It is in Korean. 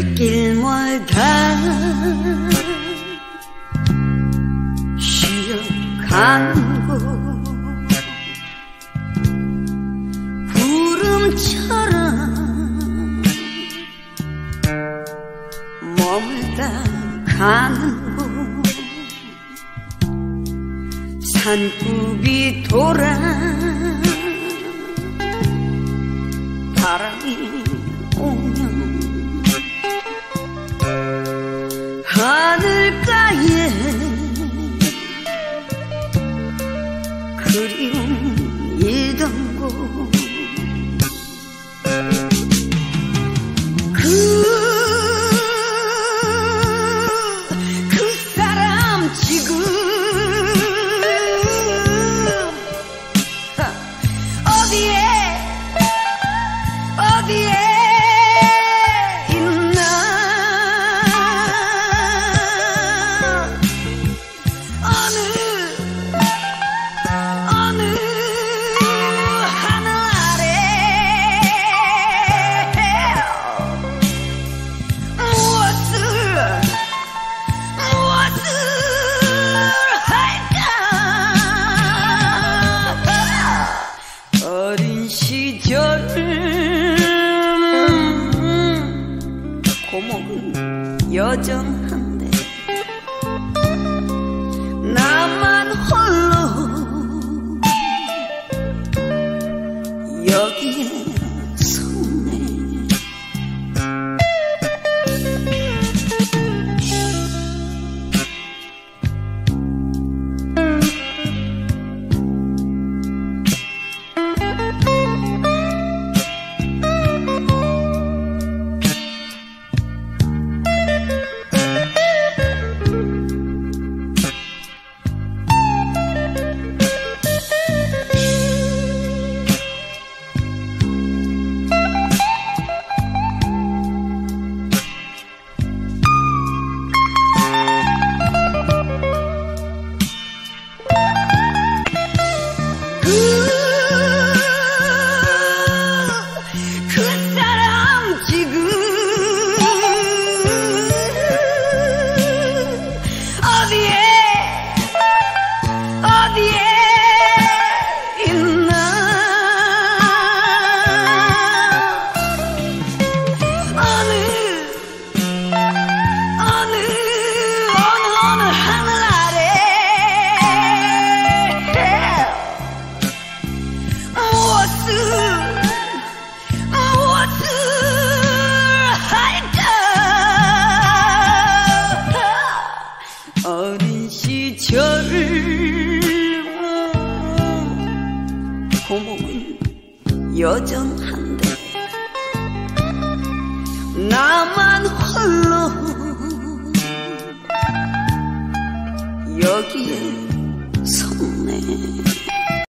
날다 쉬어간 곳 구름처럼 머물다 가는 곳 산굽이 돌아 하늘가에 그리움 일던 고목은 여정한데 나만 홀 어디에 있나? 어느 어느 어느 어느 하늘 아래? 무엇을 무엇을 어린 시절 고목은 여정한데 나만 홀로 섰네